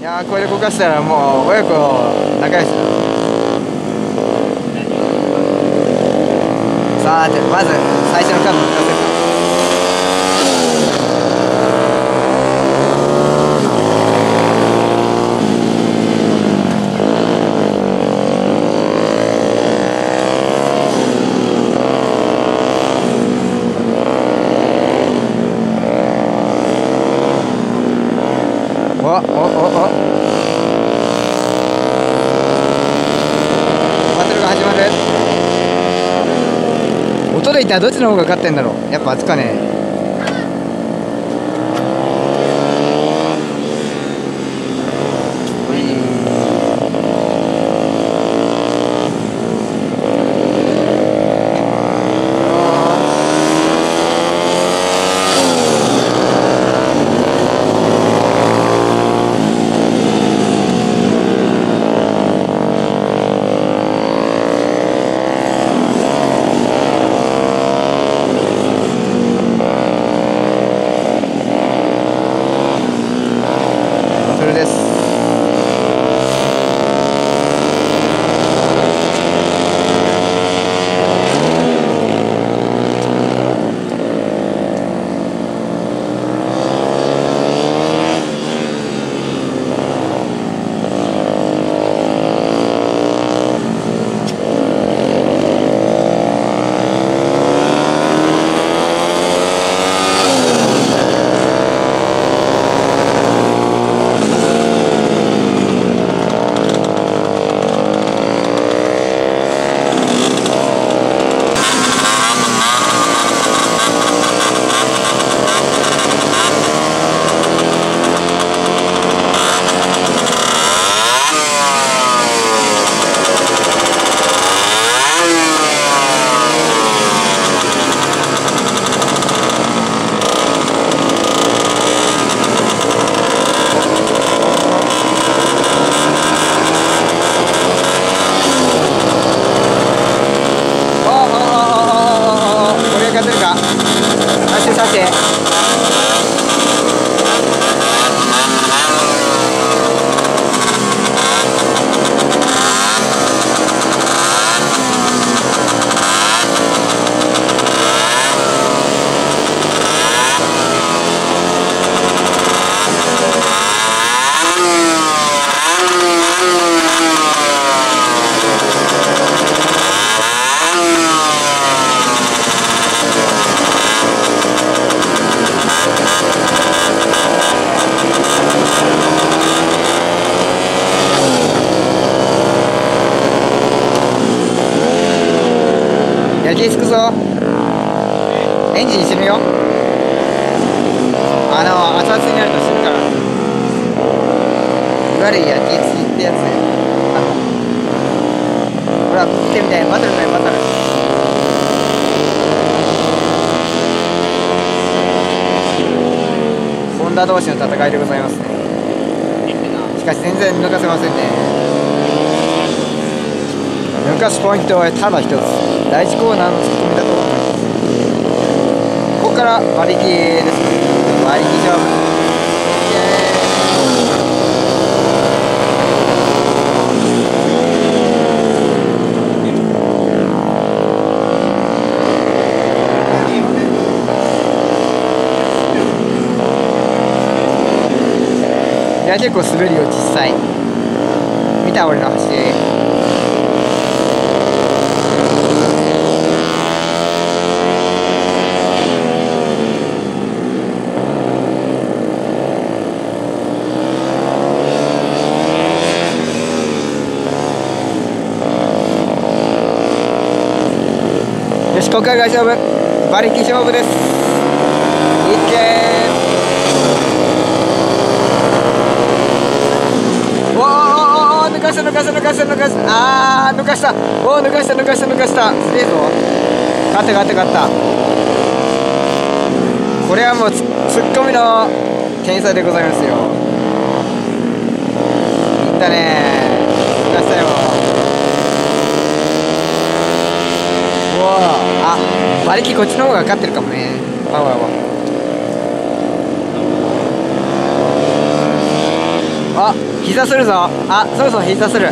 いやーこれでこかしたらもう親子仲良しだ。さあでまず最初のカードを抜かせ。るかおおおおバトルが始まる音でいったらどっちの方が勝ってんだろう。やっぱあつかねエンジン死ぬよあの熱々になると死ぬから。いわゆる焼き付きってやつあのほら見てみてバトルだよバトル。ホンダ同士の戦いでございますね。しかし全然抜かせませんね。抜かすポイントはただ一つ。第一コーナーの突き込みだと。思いますここから馬力です。馬力勝負。いや結構滑るよ実際。見た俺の走り。よしここからが勝負。馬力勝負です。いけー。おーおーおー抜かした抜かした抜かした抜かした。あー抜かした。おー抜かした抜かした抜かした。すげえぞ。勝った勝った勝った。これはもうツツッコミの天才でございますよ。いったね抜かしたよおおあ馬力こっちの方が勝ってるかもね。わわわ。ああ膝するぞ。あそろそろ膝する。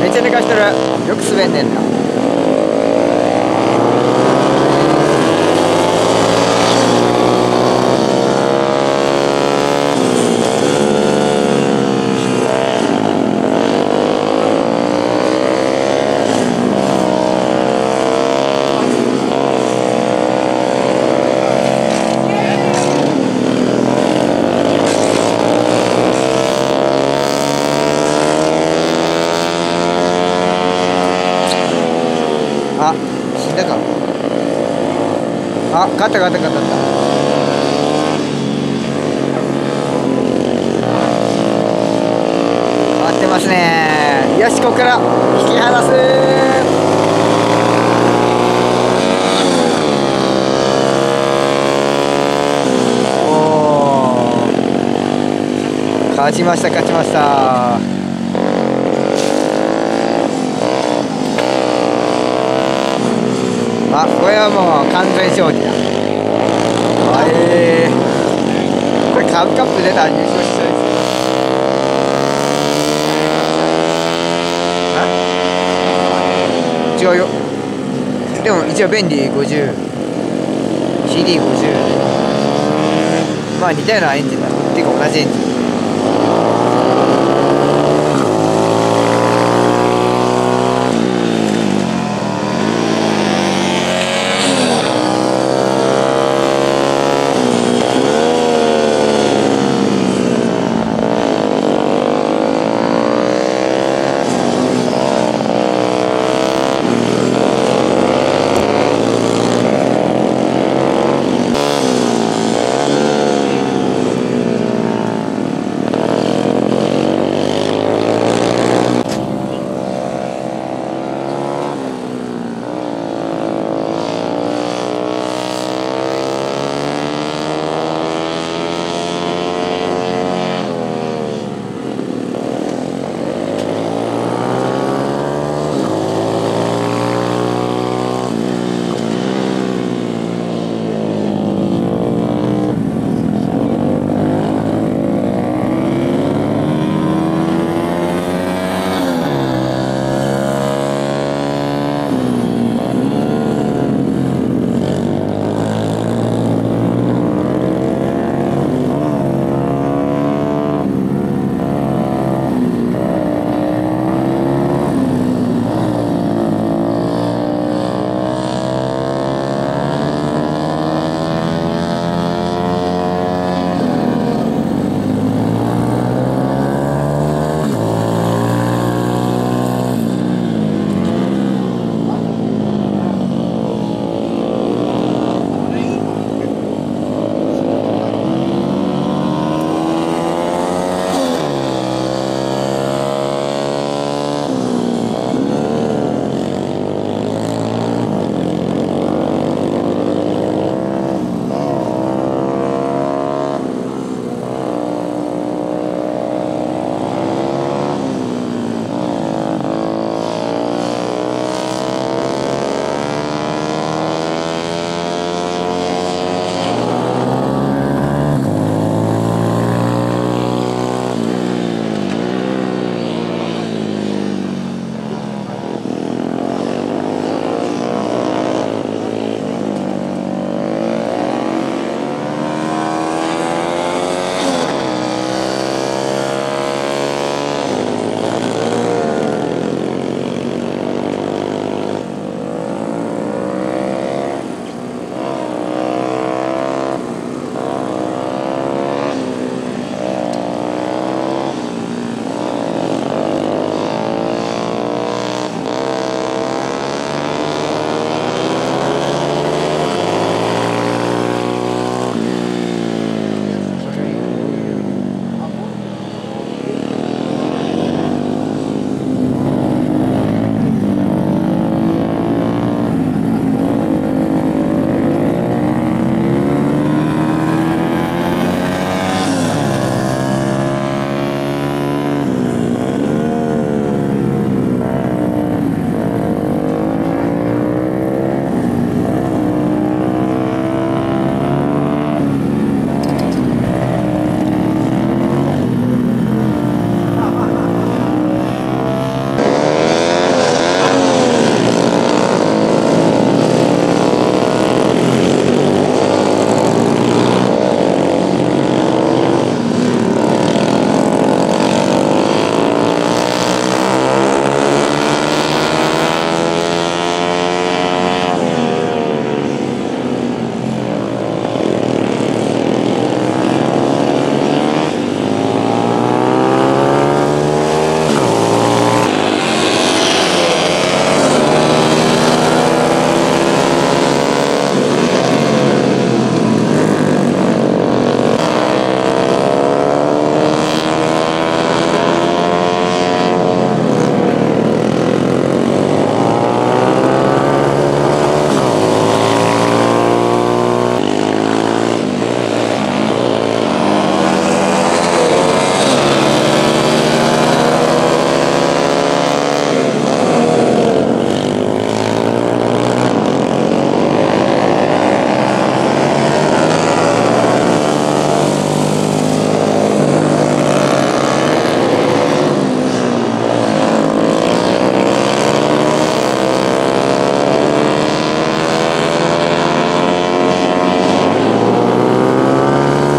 めっちゃ寝かしてる。よく滑んねんだあ死んだかあ勝った勝った勝った。勝ってますね。よしここから。引き離す。お勝ちました勝ちました。あこれはもう完全勝利だ。えー、これカウカップ出たら優勝しちゃいそうあ違うよ。でも一応便利 50CD50 まあ似たようなエンジンだ。てか同じエンジン。